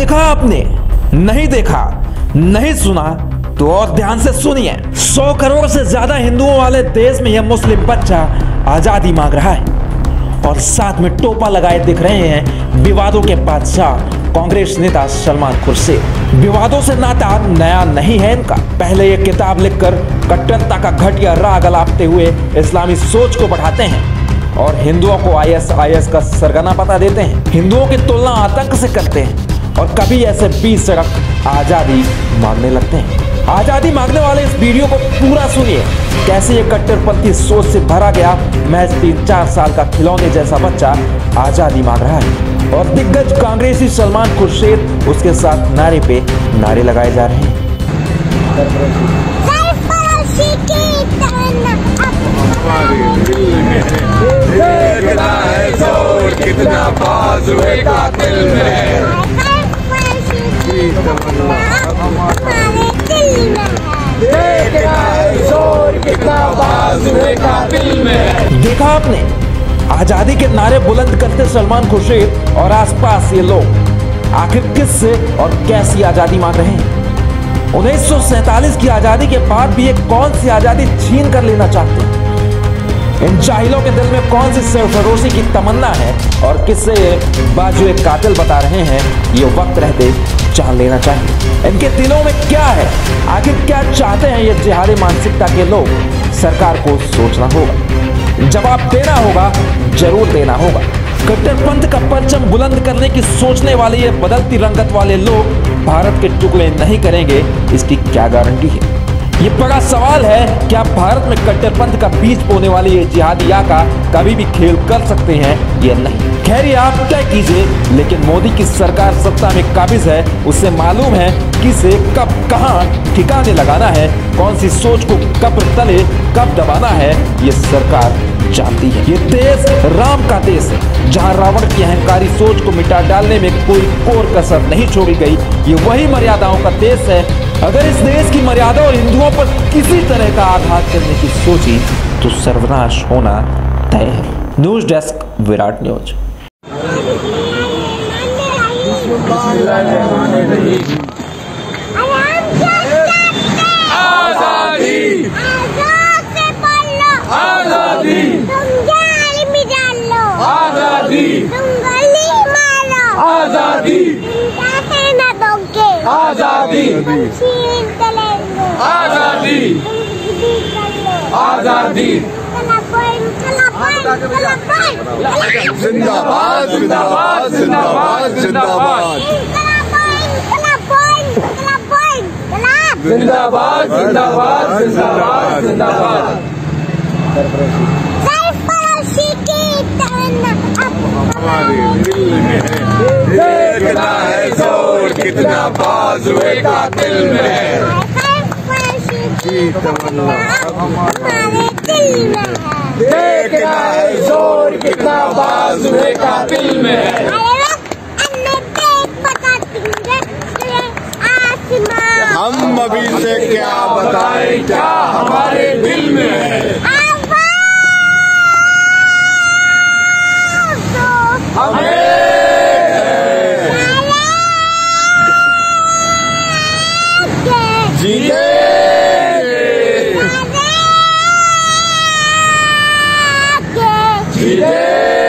देखा आपने? नहीं देखा, नहीं सुना तो और ध्यान से सुनिए। सौ करोड़ से ज़्यादा हिंदुओं वाले देश में यह मुस्लिम बच्चा आज़ादी मांग रहा है। और साथ में टोपा लगाए दिख रहे हैं विवादों के बादशाह कांग्रेस नेता सलमान खुर्शीद। विवादों से नाता नया नहीं है इनका। पहले ये किताब लिखकर कट्टरता का घटिया राग अलापते हुए इस्लामी सोच को बढ़ाते हैं और हिंदुओं को आईएसआईएस का सरगना पता देते हैं। हिंदुओं की तुलना आतंक से करते हैं। और कभी ऐसे बीच सड़क आज़ादी मांगने लगते हैं। आज़ादी मांगने वाले इस वीडियो को पूरा सुनिए। कैसे ये कट्टरपंथी सोच से भरा गया महज तीन चार साल का खिलौने जैसा बच्चा आज़ादी मांग रहा है। और दिग्गज कांग्रेसी सलमान खुर्शीद उसके साथ नारे पे नारे लगाए जा रहे हैं। कितना बाजुए का में देखा आपने? आज़ादी के नारे बुलंद करते सलमान खुर्शीद और आसपास ये लोग। आखिर किससे और कैसी आज़ादी मांग रहे हैं? उन्नीस की आज़ादी के बाद भी ये कौन सी आज़ादी छीन कर लेना चाहते हैं? इन जाहिलों के दिल में कौन सी सरफरोशी की तमन्ना है और किससे बाजू एक कातिल बता रहे हैं? ये वक्त रहते जान लेना चाहिए। इनके दिलों में क्या है? आखिर क्या चाहते हैं ये जिहादी मानसिकता के लोग? सरकार को सोचना होगा। जवाब देना होगा, ज़रूर देना होगा। कट्टरपंथ का परचम बुलंद करने की सोचने वाले ये बदलती रंगत वाले लोग भारत के टुकड़े नहीं करेंगे, इसकी क्या गारंटी है? ये बड़ा सवाल है कि आप भारत में कट्टरपंथ का बीज बोने वाले ये जिहादी आका कभी भी खेल कर सकते हैं या नहीं? खैर आप तय कीजिए, लेकिन मोदी की सरकार सत्ता में काबिज है, उससे मालूम है किसे कब कहाँ ठिकाने लगाना है, कौन सी सोच को कब तले कब दबाना है, ये सरकार जानती है। ये देश राम का देश है। जहाँ रावण की अहंकारी सोच को मिटा डालने में कोई कोर कसर नहीं छोड़ी गई, ये वही मर्यादाओं का देश है। अगर इस देश की मर्यादा और हिंदुओं पर किसी तरह का आघात करने की सोची तो सर्वनाश होना तय है। न्यूज़ डेस्क, विराट न्यूज़ आराम से चाहते आज़ादी आज़ाद से बोलो आज़ादी तुम जाल में डाल लो आज़ादी तुम गली मारो आज़ादी। जाते दोगे। आज़ादी। आज़ादी। आज़ादी। जिंदाबाद जिंदाबाद जिंदाबाद जिंदाबाद। जिंदाबाद जिंदाबाद जिंदाबाद जिंदाबाद सरफरोशी की तमन्ना हमारे दिल में देखना है ज़ोर कितना बाजुए का दिल में हमारे देखना है ज़ोर कितना बाजुए का दिल में हम अभी से क्या बताएँ, क्या Fidel!